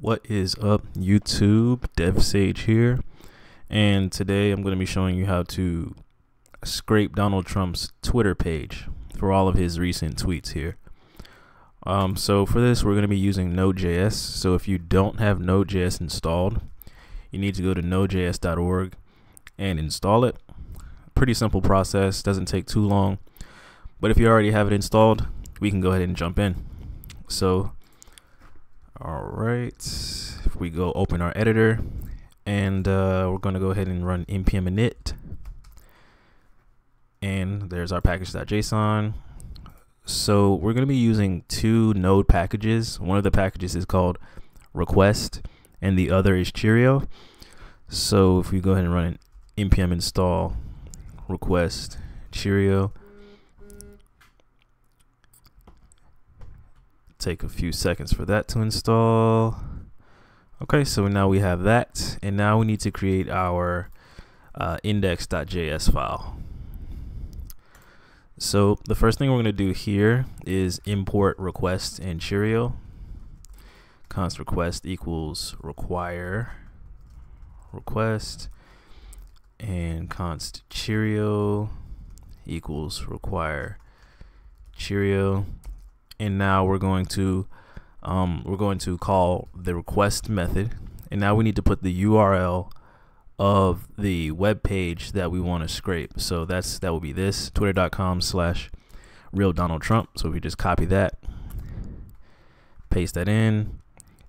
What is up, YouTube? DevSage here, and today I'm going to be showing you how to scrape Donald Trump's Twitter page for all of his recent tweets here. Um, so for this, we're going to be using Node.js. So if you don't have Node.js installed, you need to go to nodejs.org and install it. Pretty simple process, doesn't take too long. But if you already have it installed, we can go ahead and jump in. So all right, if we go open our editor and uh, we're going to go ahead and run npm init. And there's our package.json. So we're going to be using two node packages. One of the packages is called request and the other is Cheerio. So if we go ahead and run npm install request Cheerio, take a few seconds for that to install. Okay, so now we have that, and now we need to create our uh, index.js file. So the first thing we're going to do here is import request and Cheerio. Const request equals require request and const Cheerio equals require Cheerio and now we're going to um, we're going to call the request method. And now we need to put the URL of the web page that we want to scrape. So that's that will be this twitter.com slash real Donald Trump. So if we just copy that paste that in.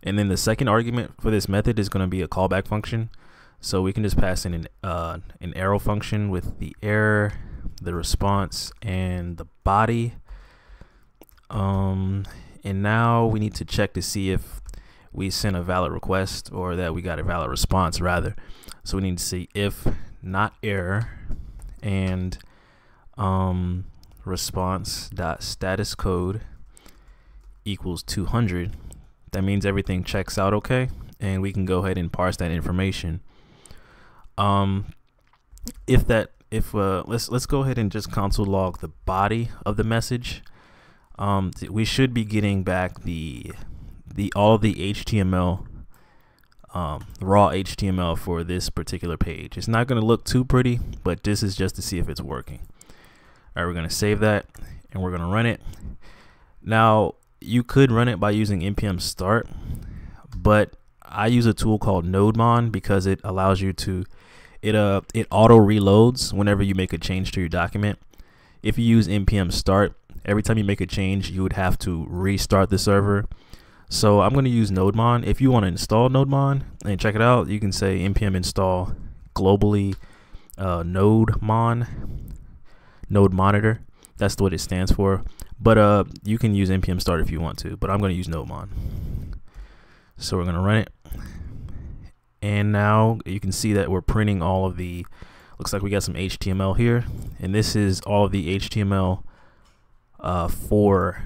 And then the second argument for this method is going to be a callback function. So we can just pass in an, uh, an arrow function with the error the response and the body um, and now we need to check to see if we sent a valid request or that we got a valid response rather. So we need to see if not error and um, response dot status code equals 200. That means everything checks out okay, and we can go ahead and parse that information. Um, if that if uh, let's let's go ahead and just console log the body of the message um, we should be getting back the the all the HTML um, raw HTML for this particular page. It's not going to look too pretty, but this is just to see if it's working. All right, we're going to save that and we're going to run it. Now, you could run it by using npm start, but I use a tool called NodeMon because it allows you to it uh it auto reloads whenever you make a change to your document. If you use npm start, every time you make a change, you would have to restart the server. So I'm going to use NodeMon. If you want to install NodeMon and check it out, you can say npm install globally uh, NodeMon, Node Monitor. That's what it stands for. But uh, you can use npm start if you want to. But I'm going to use NodeMon. So we're going to run it. And now you can see that we're printing all of the, looks like we got some HTML here. And this is all of the HTML uh, for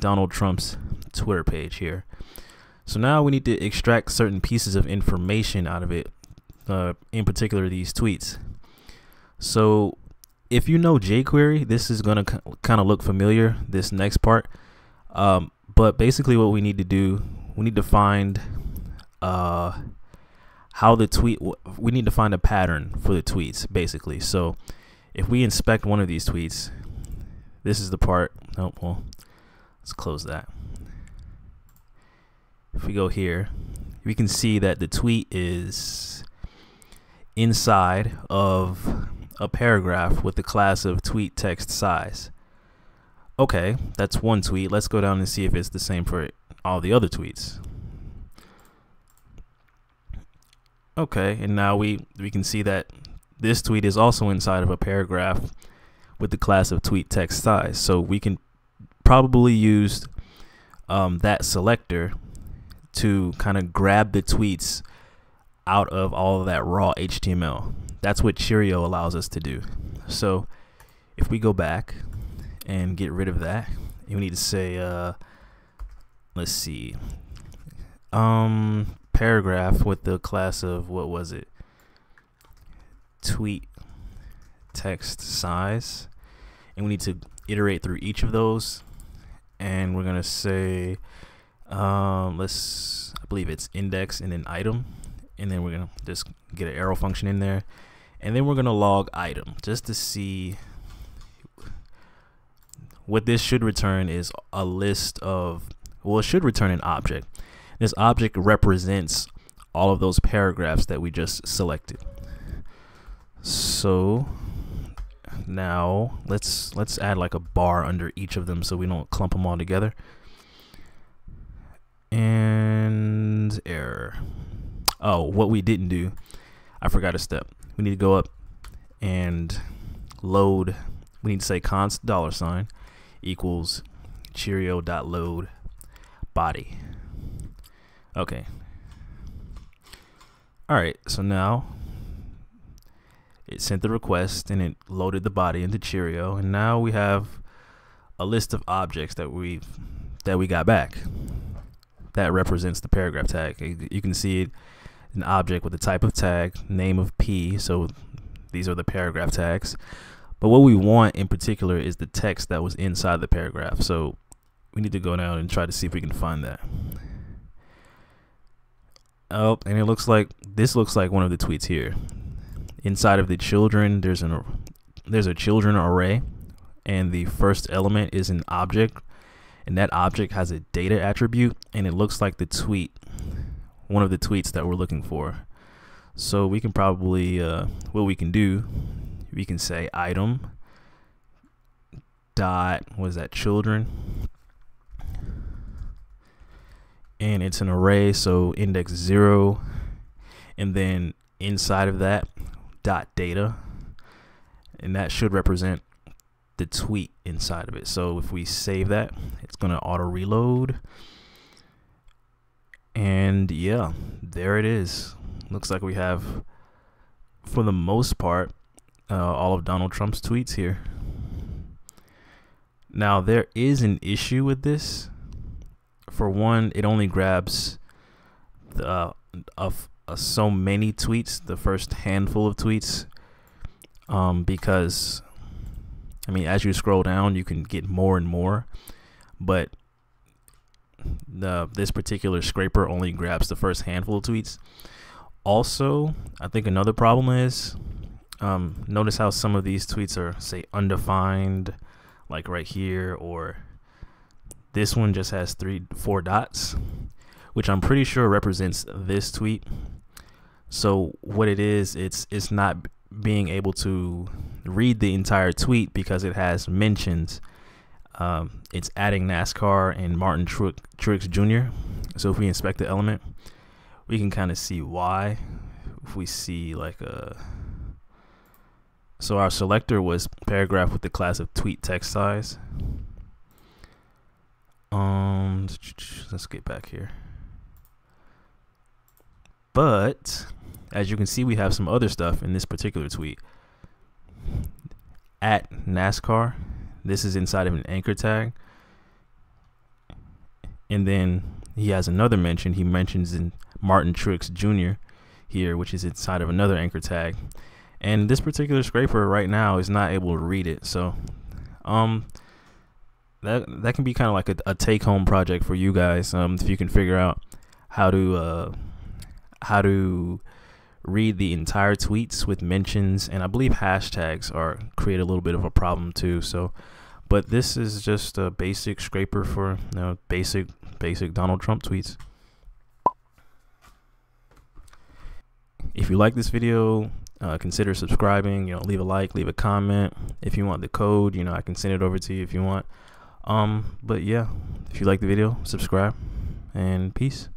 Donald Trump's Twitter page here. So now we need to extract certain pieces of information out of it, uh, in particular these tweets. So if you know jQuery, this is going to kind of look familiar, this next part. Um, but basically what we need to do, we need to find uh, how the tweet, we need to find a pattern for the tweets, basically. So if we inspect one of these tweets, this is the part. Oh, well, let's close that. If we go here, we can see that the tweet is inside of a paragraph with the class of tweet text size. Okay, that's one tweet. Let's go down and see if it's the same for all the other tweets. Okay, and now we we can see that this tweet is also inside of a paragraph with the class of tweet text size. So we can probably use um, that selector to kind of grab the tweets out of all of that raw HTML. That's what Cheerio allows us to do. So if we go back and get rid of that, you need to say, uh, let's see, um, paragraph with the class of, what was it? Tweet text size and we need to iterate through each of those. And we're gonna say um, let's I believe it's index and then item, and then we're gonna just get an arrow function in there, and then we're gonna log item just to see what this should return is a list of well it should return an object. This object represents all of those paragraphs that we just selected. So now. Let's let's add like a bar under each of them so we don't clump them all together. And error. Oh what we didn't do. I forgot a step. We need to go up and load we need to say const dollar sign equals cheerio dot load body. Okay. All right so now it sent the request and it loaded the body into cheerio and now we have a list of objects that we that we got back that represents the paragraph tag you can see it an object with the type of tag name of p so these are the paragraph tags but what we want in particular is the text that was inside the paragraph. So we need to go down and try to see if we can find that. Oh, and it looks like this looks like one of the tweets here. Inside of the children, there's an there's a children array, and the first element is an object, and that object has a data attribute, and it looks like the tweet, one of the tweets that we're looking for. So we can probably uh, what we can do we can say item dot was that children and it's an array so index 0 and then inside of that dot data and that should represent the tweet inside of it so if we save that it's going to auto reload and yeah there it is looks like we have for the most part uh, all of Donald Trump's tweets here. Now, there is an issue with this. For one, it only grabs the, uh, of uh, so many tweets, the first handful of tweets, um, because I mean, as you scroll down, you can get more and more, but the this particular scraper only grabs the first handful of tweets. Also, I think another problem is um, notice how some of these tweets are, say, undefined, like right here, or this one just has three, four dots, which I'm pretty sure represents this tweet. So what it is, it's it's not being able to read the entire tweet because it has mentions. Um, it's adding NASCAR and Martin Truex Jr. So if we inspect the element, we can kind of see why. If we see like a so our selector was paragraph with the class of tweet text size. Um, let's get back here. But as you can see, we have some other stuff in this particular tweet. At NASCAR, this is inside of an anchor tag. And then he has another mention. He mentions in Martin Truex Jr. here, which is inside of another anchor tag and this particular scraper right now is not able to read it so um that that can be kind of like a, a take-home project for you guys um if you can figure out how to uh how to read the entire tweets with mentions and i believe hashtags are create a little bit of a problem too so. But this is just a basic scraper for you know basic basic donald trump tweets. If you like this video uh, consider subscribing you know leave a like leave a comment. If you want the code you know i can send it over to you if you want. Um but yeah if you like the video subscribe and peace